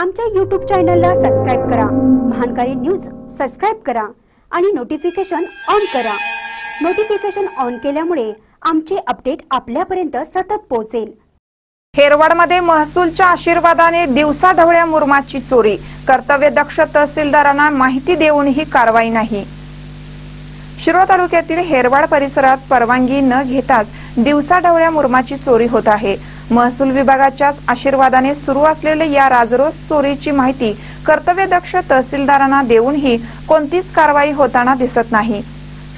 आमच्या यूट्यूब चॅनलला सबस्क्राईब करा. महानकारी न्यूज सबस्क्राईब करा आणि नोटिफिकेशन ऑन करा. नोटिफिकेशन ऑन केल्यामुळे आमचे अपडेट आपल्यापर्यंत सतत पोहोचेल. हेरवाडमध्ये महसूलच्या आशीर्वादाने दिवसा ढवळ्या मुरमाची चोरी. कर्तव्यदक्ष तहसीलदारांना माहिती देऊनही कारवाई नाही. शिरोळ तालुक्यातील हेरवाड परिसरात परवानगी न घेताच दिवसा ढवळ्या मुरमाची चोरी होत आहे. महसूल विभागाच्याच आशीर्वादाने सुरू असलेल्या या राजरोस चोरीची माहिती कर्तव्यदक्ष तहसीलदारांना देऊनही कोणतीच कारवाई होताना दिसत नाही.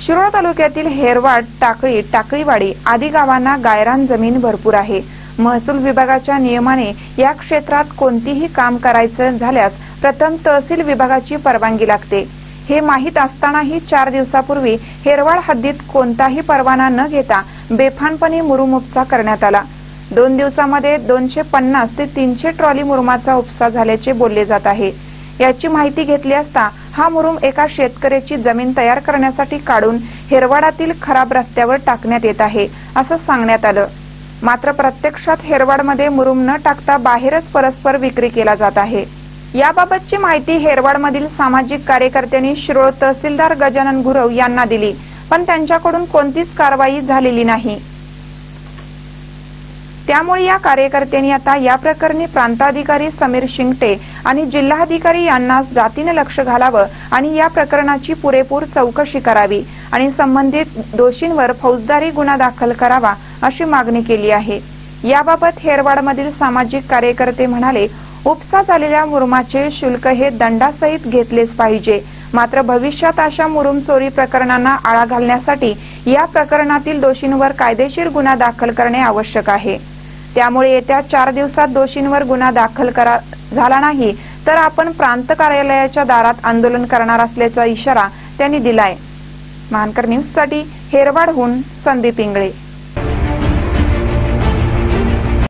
शिरोळ तालुक्यातील हेरवाड टाकळी टाकळीवाडी आदी गावांना गायरान जमीन भरपूर आहे. महसूल विभागाच्या नियमाने या क्षेत्रात कोणतीही काम करायचं झाल्यास प्रथम तहसील विभागाची परवानगी लागते. हे माहीत असतानाही चार दिवसापूर्वी हेरवाड हद्दीत कोणताही परवाना न घेता बेफानपणे मुरुमुपसा करण्यात आला. दोन दिवसामध्ये दोनशे पन्नास ते तीनशे ट्रॉली मुरुमाचा उपसा झाल्याचे बोलले जात आहे. याची माहिती घेतली असता हा मुरुम एका शेतकऱ्याची जमीन तयार करण्यासाठी काढून हेरवाडातील खराब रस्त्यावर टाकण्यात येत आहे असं सांगण्यात आलं. मात्र प्रत्यक्षात हेरवाडमध्ये मुरुम न टाकता बाहेरच परस्पर विक्री केला जात आहे. याबाबतची माहिती हेरवाडमधील सामाजिक कार्यकर्त्यांनी शिरोळ तहसीलदार गजानन गुरव यांना दिली पण त्यांच्याकडून कोणतीच कारवाई झालेली नाही. त्यामुळे या कार्यकर्त्यांनी आता या प्रकरणी प्रांताधिकारी समीर शिंगटे आणि जिल्हाधिकारी यांना जातीनं लक्ष घालावं आणि या प्रकरणाची पुरेपूर चौकशी करावी आणि संबंधित दोषींवर फौजदारी गुन्हा दाखल करावा अशी मागणी केली आहे. याबाबत हेरवाडमधील सामाजिक कार्यकर्ते म्हणाले उपसा झालेल्या मुरुमाचे शुल्क हे दंडासहित घेतलेच पाहिजे. मात्र भविष्यात अशा मुरुम चोरी प्रकरणांना आळा घालण्यासाठी या प्रकरणातील दोषींवर कायदेशीर गुन्हा दाखल करणे आवश्यक आहे. त्यामुळे येत्या चार दिवसात दोषींवर गुन्हा दाखल करा झाला नाही तर आपण प्रांत कार्यालयाच्या दारात आंदोलन करणार असल्याचा इशारा त्यांनी दिलाय. महानकर न्यूजसाठी हेरवाडहून संदीप इंगळे.